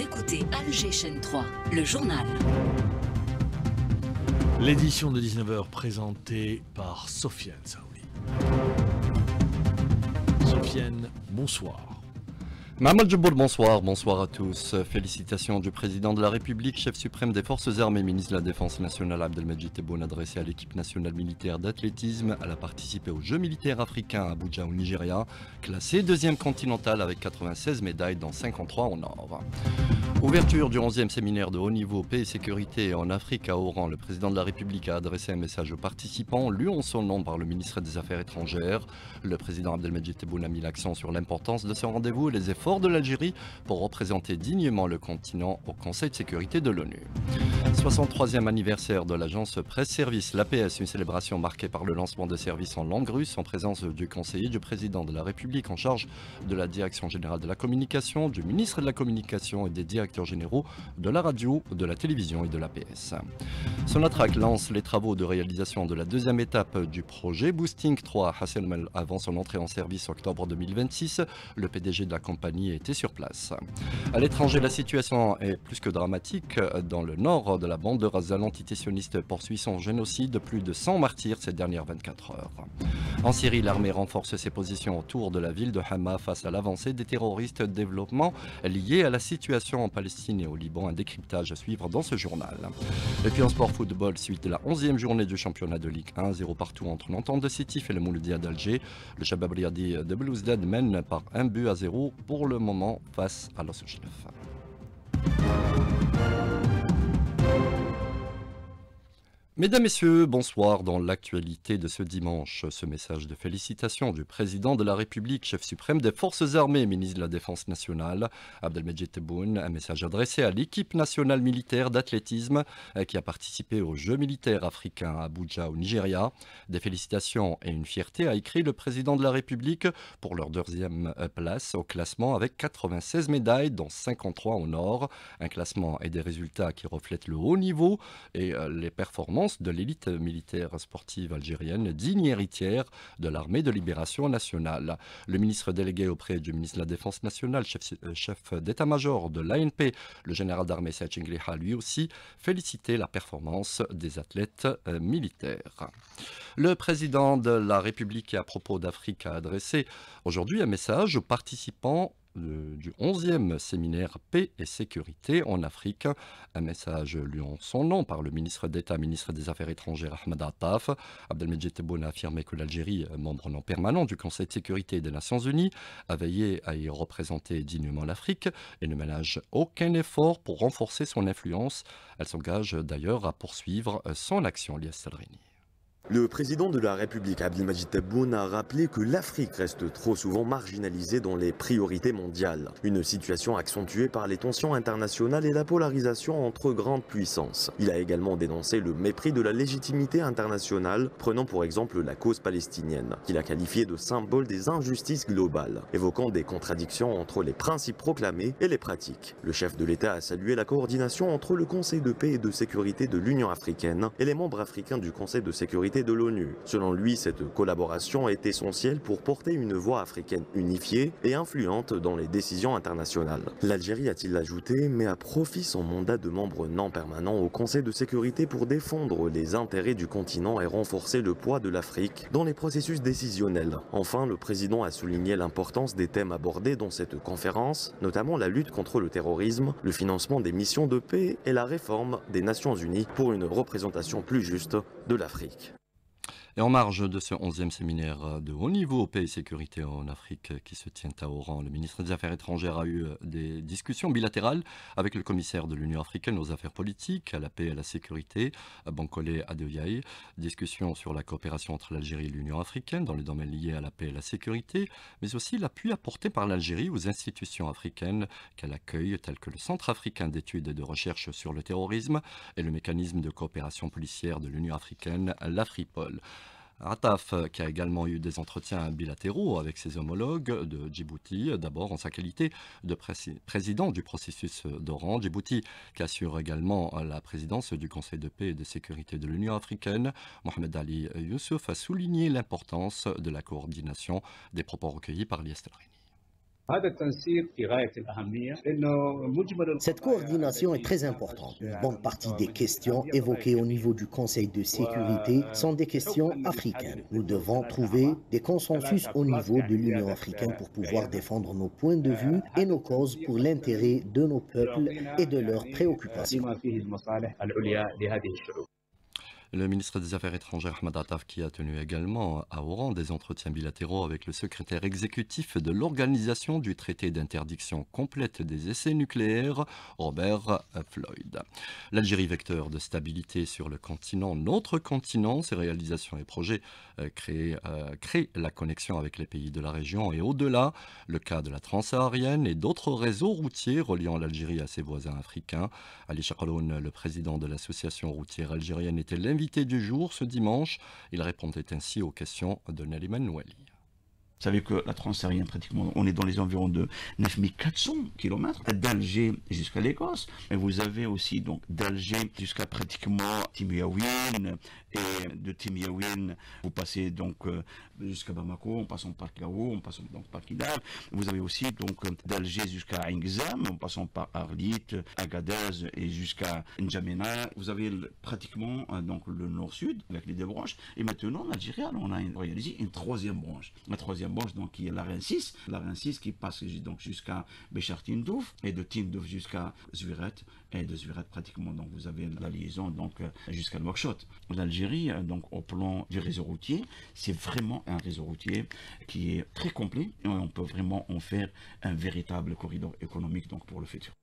Écoutez Alger Chaîne 3, le journal. L'édition de 19h présentée par Sofiane Saouli. Sofiane, bonsoir. Mahmoud Djiboul, bonsoir, bonsoir à tous. Félicitations du président de la République, chef suprême des forces armées, ministre de la Défense nationale Abdelmajid Tebboune adressé à l'équipe nationale militaire d'athlétisme. Elle a participé aux Jeux militaires africains à Abuja au Nigeria, classée deuxième continentale avec 96 médailles dans 53 en or. Ouverture du 11e séminaire de haut niveau paix et sécurité en Afrique à Oran, le président de la République a adressé un message aux participants, lu en son nom par le ministre des Affaires étrangères. Le président Abdelmajid Tebboune a mis l'accent sur l'importance de ce rendez-vous et les efforts de l'Algérie pour représenter dignement le continent au Conseil de sécurité de l'ONU. 63e anniversaire de l'agence Presse Service, l'APS, une célébration marquée par le lancement de services en langue russe en présence du conseiller du président de la République en charge de la direction générale de la communication, du ministre de la communication et des directeurs généraux de la radio, de la télévision et de l'APS. Sonatrach lance les travaux de réalisation de la deuxième étape du projet Boosting 3 Hasselmel avant son entrée en service octobre 2026. Le PDG de la compagnie était sur place. À l'étranger, la situation est plus que dramatique. Dans le nord de la bande de Raza, l'antitétionniste poursuit son génocide. Plus de 100 martyrs ces dernières 24 heures. En Syrie, l'armée renforce ses positions autour de la ville de Hama face à l'avancée des terroristes développement liés à la situation en Palestine et au Liban. Un décryptage à suivre dans ce journal. Et puis en sport football, suite de la 11e journée du championnat de Ligue 1, 0 partout entre l'entente de Sétif et le Mouloudia d'Alger. Le Shabab Riyadi de Belouzdad mène par un but à zéro pour le moment face à Los Mesdames, Messieurs, bonsoir. Dans l'actualité de ce dimanche, ce message de félicitations du président de la République, chef suprême des forces armées, ministre de la Défense nationale, Abdelmejid Tebboune, un message adressé à l'équipe nationale militaire d'athlétisme euh, qui a participé aux Jeux militaires africains à Abuja au Nigeria. Des félicitations et une fierté a écrit le président de la République pour leur deuxième euh, place au classement avec 96 médailles, dont 53 en or. Un classement et des résultats qui reflètent le haut niveau et euh, les performances de l'élite militaire sportive algérienne, digne héritière de l'armée de libération nationale. Le ministre délégué auprès du ministre de la Défense nationale, chef, chef d'état-major de l'ANP, le général d'armée a lui aussi félicité la performance des athlètes euh, militaires. Le président de la République, à propos d'Afrique, a adressé aujourd'hui un message aux participants du 11e séminaire Paix et Sécurité en Afrique. Un message lu en son nom par le ministre d'État, ministre des Affaires étrangères Ahmed Attaf. Abdelmejid Tebboune a affirmé que l'Algérie, membre non permanent du Conseil de sécurité des Nations Unies, a veillé à y représenter dignement l'Afrique et ne ménage aucun effort pour renforcer son influence. Elle s'engage d'ailleurs à poursuivre son action, Lias Salrini. Le président de la République, Abdelmajid Tebboune, a rappelé que l'Afrique reste trop souvent marginalisée dans les priorités mondiales. Une situation accentuée par les tensions internationales et la polarisation entre grandes puissances. Il a également dénoncé le mépris de la légitimité internationale, prenant pour exemple la cause palestinienne, qu'il a qualifié de symbole des injustices globales, évoquant des contradictions entre les principes proclamés et les pratiques. Le chef de l'État a salué la coordination entre le Conseil de paix et de sécurité de l'Union africaine et les membres africains du Conseil de sécurité de l'ONU. Selon lui, cette collaboration est essentielle pour porter une voix africaine unifiée et influente dans les décisions internationales. L'Algérie, a-t-il ajouté, met à profit son mandat de membre non permanent au Conseil de sécurité pour défendre les intérêts du continent et renforcer le poids de l'Afrique dans les processus décisionnels. Enfin, le président a souligné l'importance des thèmes abordés dans cette conférence, notamment la lutte contre le terrorisme, le financement des missions de paix et la réforme des Nations Unies pour une représentation plus juste de l'Afrique. Et en marge de ce 11e séminaire de haut niveau paix et sécurité en Afrique qui se tient à Oran, le ministre des Affaires étrangères a eu des discussions bilatérales avec le commissaire de l'Union africaine aux affaires politiques, à la paix et à la sécurité, Bankole Adeoyaye. Discussions sur la coopération entre l'Algérie et l'Union africaine dans les domaines liés à la paix et la sécurité, mais aussi l'appui apporté par l'Algérie aux institutions africaines qu'elle accueille, telles que le Centre africain d'études et de recherche sur le terrorisme et le mécanisme de coopération policière de l'Union africaine, l'Afripol. Ataf, qui a également eu des entretiens bilatéraux avec ses homologues de Djibouti, d'abord en sa qualité de président du processus d'Oran. Djibouti, qui assure également la présidence du Conseil de paix et de sécurité de l'Union africaine. Mohamed Ali Youssouf a souligné l'importance de la coordination des propos recueillis par l'Iestelrini. Cette coordination est très importante. Une bonne partie des questions évoquées au niveau du Conseil de sécurité sont des questions africaines. Nous devons trouver des consensus au niveau de l'Union africaine pour pouvoir défendre nos points de vue et nos causes pour l'intérêt de nos peuples et de leurs préoccupations. Le ministre des Affaires étrangères Ahmed Attaf qui a tenu également à Oran des entretiens bilatéraux avec le secrétaire exécutif de l'organisation du traité d'interdiction complète des essais nucléaires, Robert Floyd. L'Algérie, vecteur de stabilité sur le continent, notre continent, ses réalisations et projets euh, créent, euh, créent la connexion avec les pays de la région et au-delà, le cas de la transsaharienne et d'autres réseaux routiers reliant l'Algérie à ses voisins africains. Ali Chakaloun, le président de l'association routière algérienne, était l'invité du jour ce dimanche. Il répondait ainsi aux questions de Naliman Nouali. Vous savez que la transsaharienne, pratiquement, on est dans les environs de 9400 km, d'Alger jusqu'à l'Écosse. Mais vous avez aussi donc d'Alger jusqu'à pratiquement Timiaouine, et de Timiaouine, vous passez donc euh, jusqu'à Bamako, en passant par Kao, en passant donc par Kidal. Vous avez aussi donc d'Alger jusqu'à Ingzam, en passant par Arlit, Agadez et jusqu'à N'Djamena. Vous avez pratiquement euh, donc le nord-sud avec les deux branches. Et maintenant, en Algérie, on a réalisé une troisième branche. La troisième branche, donc, qui est la RN 6. La RN 6 qui passe donc jusqu'à Béchar Tindouf et de Tindouf jusqu'à Zviret et de Zviret pratiquement. Donc, vous avez la liaison donc jusqu'à Nouakchott. L'Algérie donc au plan du réseau routier, c'est vraiment un réseau routier qui est très complet et on peut vraiment en faire un véritable corridor économique donc pour le futur.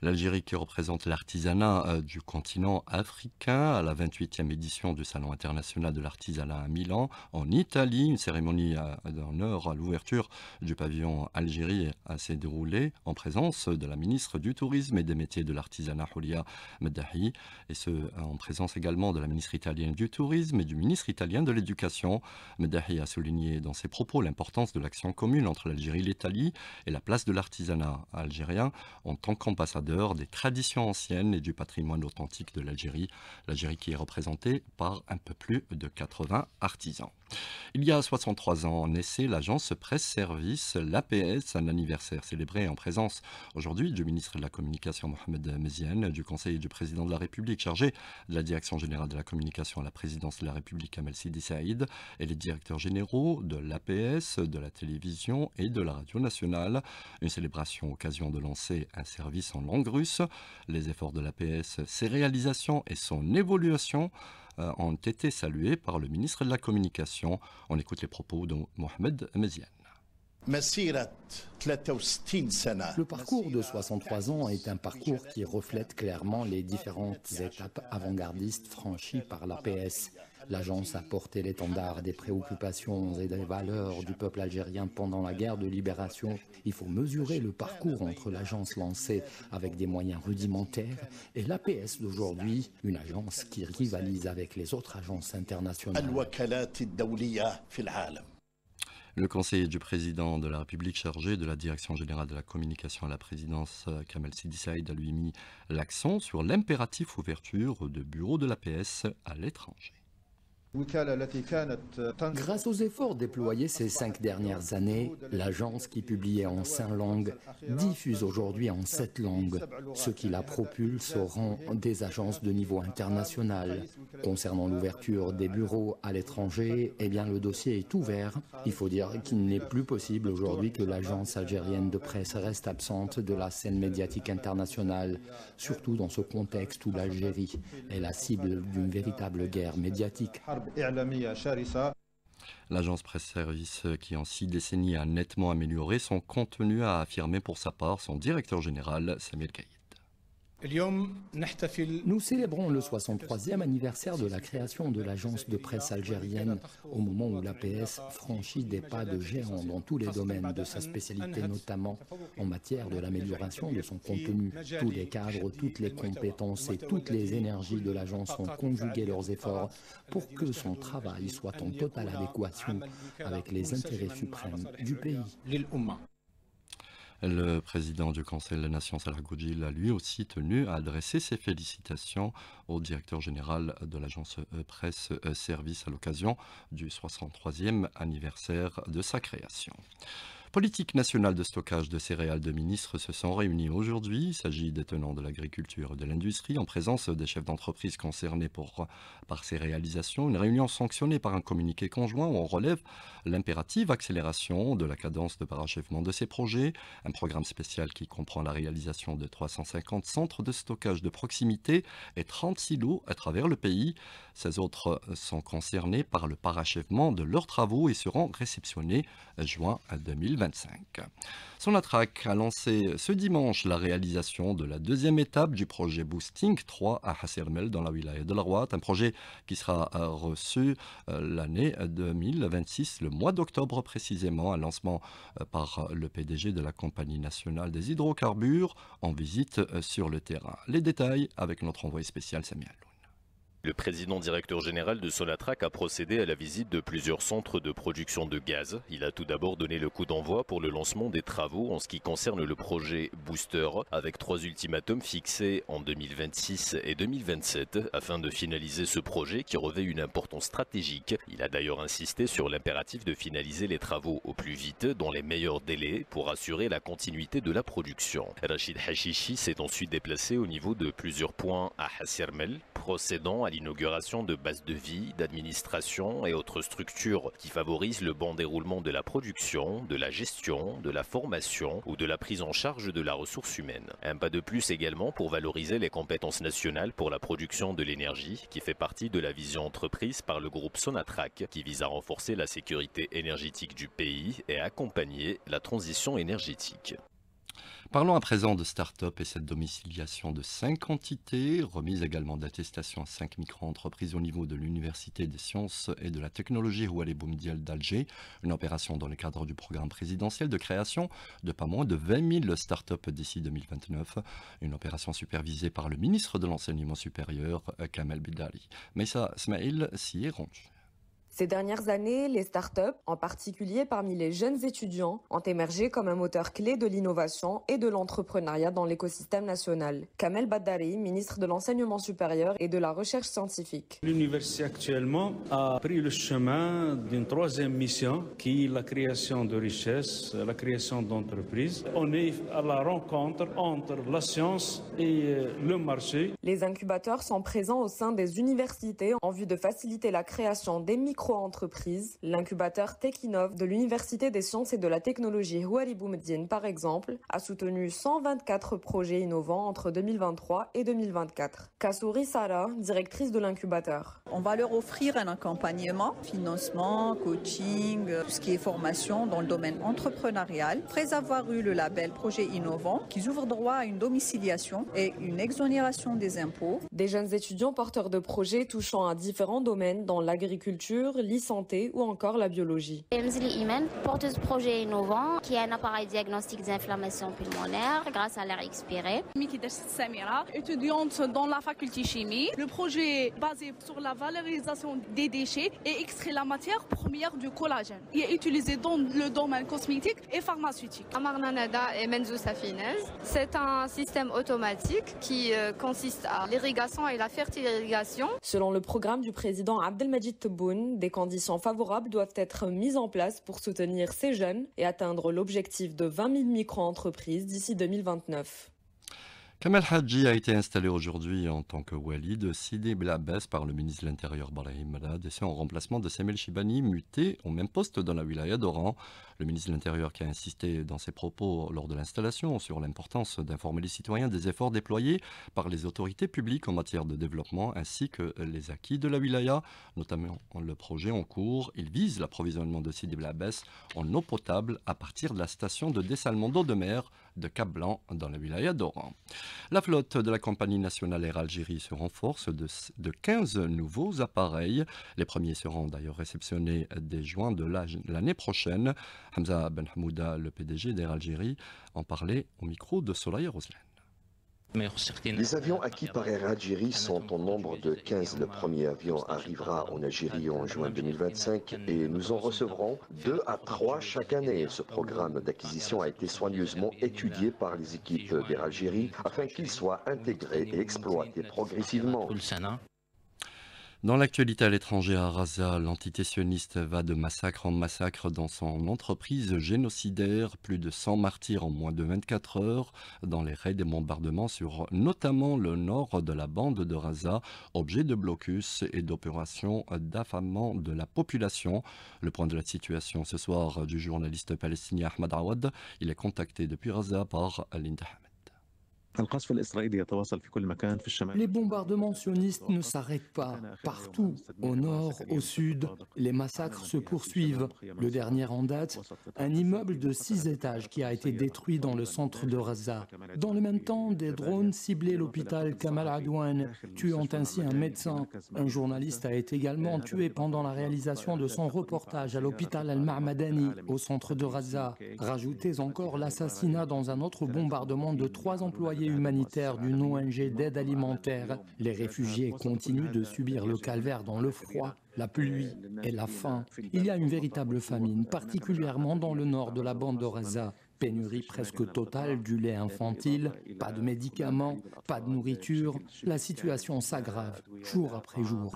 L'Algérie qui représente l'artisanat euh, du continent africain à la 28e édition du Salon international de l'artisanat à Milan, en Italie. Une cérémonie d'honneur à l'ouverture du pavillon Algérie s'est déroulée en présence de la ministre du Tourisme et des métiers de l'artisanat Julia Medahi, et ce en présence également de la ministre italienne du Tourisme et du ministre italien de l'Éducation. Medahi a souligné dans ses propos l'importance de l'action commune entre l'Algérie et l'Italie et la place de l'artisanat algérien en tant qu'ambassadeur des traditions anciennes et du patrimoine authentique de l'Algérie. L'Algérie qui est représentée par un peu plus de 80 artisans. Il y a 63 ans naissait l'agence Presse Service, l'APS, un anniversaire célébré en présence aujourd'hui du ministre de la Communication Mohamed Meziane, du Conseil du Président de la République chargé de la Direction générale de la communication à la présidence de la République Kamel Sidi Saïd et les directeurs généraux de l'APS, de la télévision et de la radio nationale. Une célébration occasion de lancer un service en langue Les efforts de l'APS, ses réalisations et son évolution euh, ont été salués par le ministre de la Communication. On écoute les propos de Mohamed Meziane. Le parcours de 63 ans est un parcours qui reflète clairement les différentes étapes avant-gardistes franchies par l'APS. L'agence a porté l'étendard des préoccupations et des valeurs du peuple algérien pendant la guerre de libération. Il faut mesurer le parcours entre l'agence lancée avec des moyens rudimentaires et l'APS d'aujourd'hui, une agence qui rivalise avec les autres agences internationales. Le conseiller du président de la République chargé de la direction générale de la communication à la présidence, Kamel Sidi Saïd, a lui mis l'accent sur l'impératif ouverture de bureaux de l'APS à l'étranger. Grâce aux efforts déployés ces cinq dernières années, l'agence qui publiait en cinq langues diffuse aujourd'hui en sept langues, ce qui la propulse au rang des agences de niveau international. Concernant l'ouverture des bureaux à l'étranger, eh bien le dossier est ouvert. Il faut dire qu'il n'est plus possible aujourd'hui que l'agence algérienne de presse reste absente de la scène médiatique internationale, surtout dans ce contexte où l'Algérie est la cible d'une véritable guerre médiatique. L'agence Presse Service, qui en six décennies a nettement amélioré son contenu, a affirmé pour sa part son directeur général, Samuel Kayet. Nous célébrons le 63e anniversaire de la création de l'agence de presse algérienne au moment où l'APS franchit des pas de géant dans tous les domaines de sa spécialité, notamment en matière de l'amélioration de son contenu. Tous les cadres, toutes les compétences et toutes les énergies de l'agence ont conjugué leurs efforts pour que son travail soit en totale adéquation avec les intérêts suprêmes du pays. Le président du Conseil de la Nation, Salah Goudjil, a lui aussi tenu à adresser ses félicitations au directeur général de l'agence Presse Service à l'occasion du 63e anniversaire de sa création. Politique nationale de stockage de céréales de ministres se sont réunis aujourd'hui. Il s'agit des tenants de l'agriculture et de l'industrie en présence des chefs d'entreprise concernés par ces réalisations. Une réunion sanctionnée par un communiqué conjoint où on relève l'impérative accélération de la cadence de parachèvement de ces projets. Un programme spécial qui comprend la réalisation de 350 centres de stockage de proximité et 30 silos à travers le pays. Ces autres sont concernés par le parachèvement de leurs travaux et seront réceptionnés juin 2025. Sonatrach a lancé ce dimanche la réalisation de la deuxième étape du projet Boosting 3 à Hassermel dans la wilaya de la Roite, un projet qui sera euh, reçu euh, l'année 2026, le mois d'octobre précisément, un lancement euh, par le PDG de la Compagnie nationale des hydrocarbures en visite sur le terrain. Les détails avec notre envoyé spécial Samuel. Le président directeur général de Sonatrach a procédé à la visite de plusieurs centres de production de gaz. Il a tout d'abord donné le coup d'envoi pour le lancement des travaux en ce qui concerne le projet Booster, avec trois ultimatums fixés en 2026 et 2027 afin de finaliser ce projet qui revêt une importance stratégique. Il a d'ailleurs insisté sur l'impératif de finaliser les travaux au plus vite dans les meilleurs délais pour assurer la continuité de la production. Rachid Hashishi s'est ensuite déplacé au niveau de plusieurs points à Hassirmel, procédant à l'inauguration de bases de vie, d'administration et autres structures qui favorisent le bon déroulement de la production, de la gestion, de la formation ou de la prise en charge de la ressource humaine. Un pas de plus également pour valoriser les compétences nationales pour la production de l'énergie qui fait partie de la vision entreprise par le groupe Sonatrach qui vise à renforcer la sécurité énergétique du pays et accompagner la transition énergétique. Parlons à présent de start-up et cette domiciliation de cinq entités, remise également d'attestation à cinq micro-entreprises au niveau de l'Université des sciences et de la technologie Ouali Boumdiel d'Alger, une opération dans le cadre du programme présidentiel de création de pas moins de 20 000 start-up d'ici 2029, une opération supervisée par le ministre de l'Enseignement supérieur, Kamel Bidali. Mais ça, Smaïl s'y est rendu. Ces dernières années, les startups, en particulier parmi les jeunes étudiants, ont émergé comme un moteur clé de l'innovation et de l'entrepreneuriat dans l'écosystème national. Kamel Badari, ministre de l'Enseignement supérieur et de la Recherche scientifique. L'université actuellement a pris le chemin d'une troisième mission qui est la création de richesses, la création d'entreprises. On est à la rencontre entre la science et euh, le marché. Les incubateurs sont présents au sein des universités en vue de faciliter la création des micro entreprise L'incubateur Techinov de l'Université des sciences et de la technologie Houari Boumediene, par exemple, a soutenu 124 projets innovants entre 2023 et 2024. Kassouri Sara, directrice de l'incubateur. On va leur offrir un accompagnement, financement, coaching, tout ce qui est formation dans le domaine entrepreneurial. Après avoir eu le label Projet innovant, qui ouvre droit à une domiciliation et une exonération des impôts. Des jeunes étudiants porteurs de projets touchant à différents domaines dans l'agriculture, l'e-santé ou encore la biologie. Emzli Iman, porteuse de projet innovant qui a un appareil diagnostic d'inflammation pulmonaire grâce à l'air expiré. Mikidesh Samira, étudiante dans la faculté chimie. Le projet basé sur la valorisation des déchets et extrait la matière première du collagène. Il est utilisé dans le domaine cosmétique et pharmaceutique. Amarna Nada et Menzo Safinez. C'est un système automatique qui euh, consiste à l'irrigation et la fertilisation. Selon le programme du président Abdelmajid Tebboune, des conditions favorables doivent être mises en place pour soutenir ces jeunes et atteindre l'objectif de 20 000 micro-entreprises d'ici 2029. Kamel Hadji a été installé aujourd'hui en tant que wali de Sidi Blabès par le ministre de l'Intérieur Brahim Malad et c'est en remplacement de Semel Shibani muté au même poste dans la wilaya d'Oran. Le ministre de l'Intérieur qui a insisté dans ses propos lors de l'installation sur l'importance d'informer les citoyens des efforts déployés par les autorités publiques en matière de développement ainsi que les acquis de la wilaya, notamment le projet en cours. Il vise l'approvisionnement de Sidi Blabès en eau potable à partir de la station de dessalement d'eau de mer de Cap Blanc dans la wilaya d'Oran. La flotte de la compagnie nationale Air Algérie se renforce de, de 15 nouveaux appareils. Les premiers seront d'ailleurs réceptionnés dès juin de l'année prochaine. Hamza Ben Hamouda, le PDG d'Air Algérie, en parlait au micro de Soleil Roselaine. Les avions acquis par Air Algérie sont au nombre de 15. Le premier avion arrivera en Algérie en juin 2025 et nous en recevrons 2 à 3 chaque année. Ce programme d'acquisition a été soigneusement étudié par les équipes d'Air Algérie afin qu'il soit intégré et exploité progressivement. Dans l'actualité à l'étranger à Raza, l'entité sioniste va de massacre en massacre dans son entreprise génocidaire. Plus de 100 martyrs en moins de 24 heures dans les raids et bombardements sur notamment le nord de la bande de Raza, objet de blocus et d'opérations d'affamement de la population. Le point de la situation ce soir du journaliste palestinien Ahmad Awad. Il est contacté depuis Raza par Linda les bombardements sionistes ne s'arrêtent pas. Partout, au nord, au sud, les massacres se poursuivent. Le dernier en date, un immeuble de six étages qui a été détruit dans le centre de Raza. Dans le même temps, des drones ciblaient l'hôpital Kamal Adwan, tuant ainsi un médecin. Un journaliste a été également tué pendant la réalisation de son reportage à l'hôpital Al-Mahmadani, au centre de Raza. Rajoutez encore l'assassinat dans un autre bombardement de trois employés humanitaire d'une ONG d'aide alimentaire. Les réfugiés continuent de subir le calvaire dans le froid, la pluie et la faim. Il y a une véritable famine, particulièrement dans le nord de la bande de Raza. Pénurie presque totale du lait infantile, pas de médicaments, pas de nourriture. La situation s'aggrave jour après jour.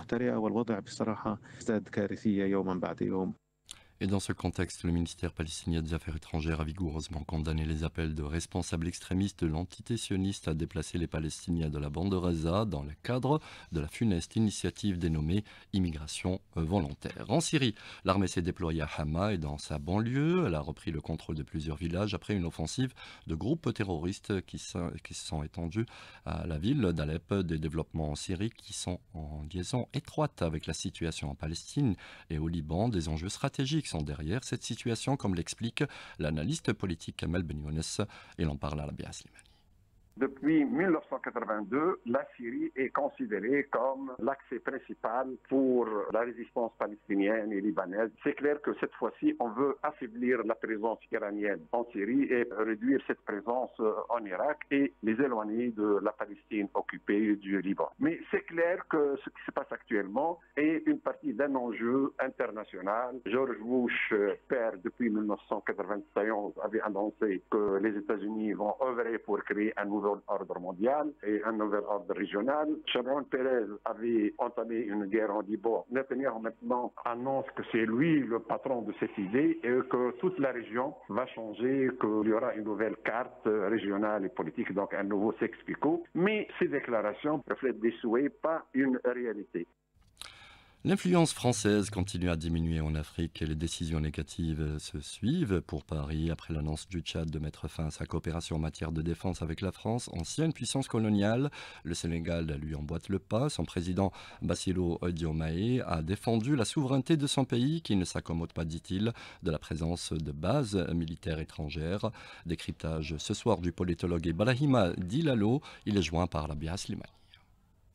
Et dans ce contexte, le ministère palestinien des Affaires étrangères a vigoureusement condamné les appels de responsables extrémistes de l'entité sioniste à déplacer les Palestiniens de la bande de Gaza dans le cadre de la funeste initiative dénommée Immigration volontaire. En Syrie, l'armée s'est déployée à Hama et dans sa banlieue. Elle a repris le contrôle de plusieurs villages après une offensive de groupes terroristes qui, se sont étendus à la ville d'Alep. Des développements en Syrie qui sont en liaison étroite avec la situation en Palestine et au Liban, des enjeux stratégiques derrière cette situation, comme l'explique l'analyste politique Kamel Benyounes. Et l'on parle à la Slimani. Depuis 1982, la Syrie est considérée comme l'accès principal pour la résistance palestinienne et libanaise. C'est clair que cette fois-ci, on veut affaiblir la présence iranienne en Syrie et réduire cette présence euh, en Irak et les éloigner de la Palestine occupée du Liban. Mais c'est clair que ce qui se passe actuellement est une partie d'un enjeu international. George Bush, euh, père depuis 1991, avait annoncé que les États-Unis vont œuvrer pour créer un nouveau nouvel ordre mondial et un nouvel ordre régional. Sharon Perez avait entamé une guerre en Liban. Netanyahu maintenant annonce que c'est lui le patron de cette idée et que toute la région va changer, qu'il y aura une nouvelle carte régionale et politique, donc un nouveau sex-pico. Mais ces déclarations reflètent des souhaits, pas une réalité. L'influence française continue à diminuer en Afrique et les décisions négatives se suivent pour Paris après l'annonce du Tchad de mettre fin à sa coopération en matière de défense avec la France, ancienne puissance coloniale. Le Sénégal lui emboîte le pas. Son président Bassirou Diomaye a défendu la souveraineté de son pays qui ne s'accommode pas, dit-il, de la présence de bases militaires étrangères. Décryptage ce soir du politologue Ibrahima Dilalo. Il est joint par la Bia Slimani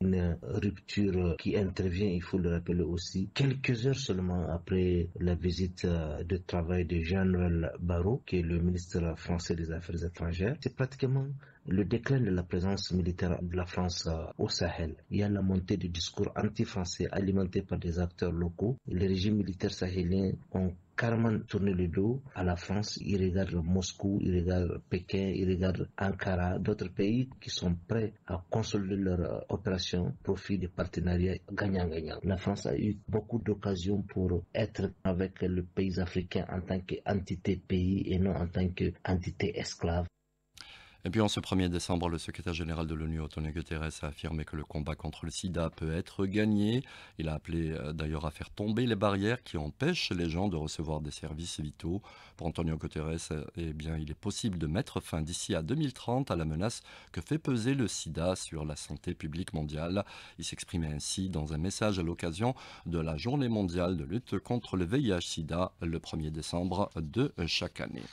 une rupture qui intervient, il faut le rappeler aussi, quelques heures seulement après la visite euh, de travail de Jean-Noël Barrot, qui est le ministre français des Affaires étrangères. C'est pratiquement le déclin de la présence militaire de la France euh, au Sahel. Il y a la montée du discours anti-français alimenté par des acteurs locaux. Les régimes militaires sahéliens ont carrément tourné le dos à la France. Ils regardent Moscou, ils regardent Pékin, ils regardent Ankara, d'autres pays qui sont prêts à consolider leur euh, opération profit des partenariats gagnant-gagnant. La France a eu beaucoup d'occasions pour être avec le pays africain en tant qu'entité pays et non en tant qu'entité esclave. Et puis en ce 1er décembre, le secrétaire général de l'ONU, Antonio Guterres, a affirmé que le combat contre le sida peut être gagné. Il a appelé euh, d'ailleurs à faire tomber les barrières qui empêchent les gens de recevoir des services vitaux. Pour Antonio Guterres, eh bien, il est possible de mettre fin d'ici à 2030 à la menace que fait peser le sida sur la santé publique mondiale. Il s'exprimait ainsi dans un message à l'occasion de la journée mondiale de lutte contre le VIH-sida le 1er décembre de chaque année.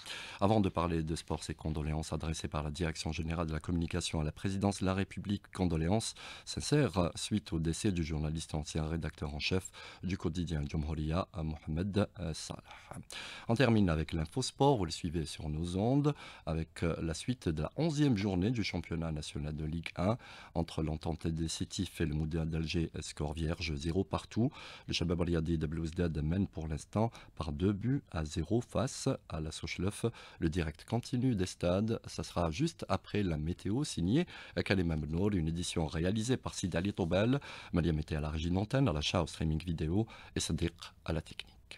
Avant de parler de sport, ces condoléances adressées par la direction générale de la communication à la présidence de la République, condoléances sincères suite au décès du journaliste ancien rédacteur en chef du quotidien Jomhuriya, Mohamed Salah. On termine avec l'infosport, vous le suivez sur nos ondes, avec euh, la suite de la 11e journée du championnat national de Ligue 1 entre l'entente des Sétifs et le Moudéa d'Alger, score vierge, 0 partout. Le Shabab Riyadi de mène pour l'instant par deux buts à 0 face à la Sochleuf. Le direct continue des stades, ça sera juste juste après la météo signée Kalema Mnour, une édition réalisée par Sidali Tobel, Mariam était à la régie d'antenne, à l'achat au streaming vidéo et Sadiq à la technique.